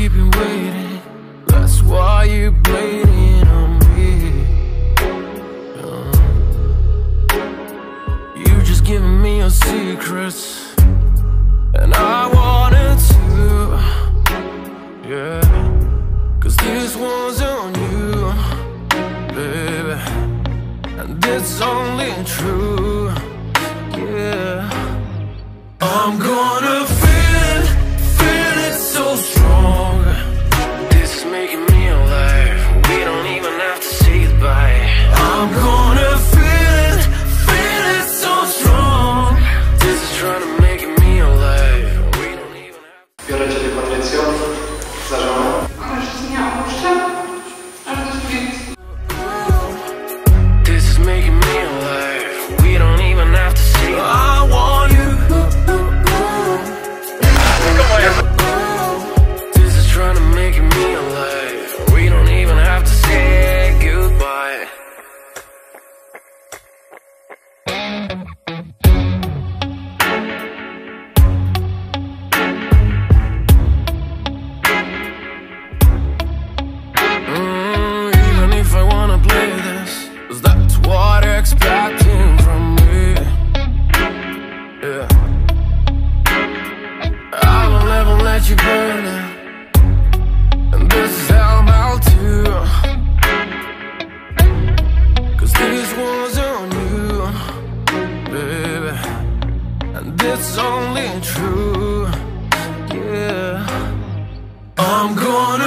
Keep you waiting? That's why you're bleeding on me. Uh, You just giving me your secrets And I wanted to. Yeah Cause this one's on you Baby And it's only true. Yeah. I'm gonna you burning. And this is how I'm out to. Cause this one's on you, baby. And this only true, yeah. I'm gonna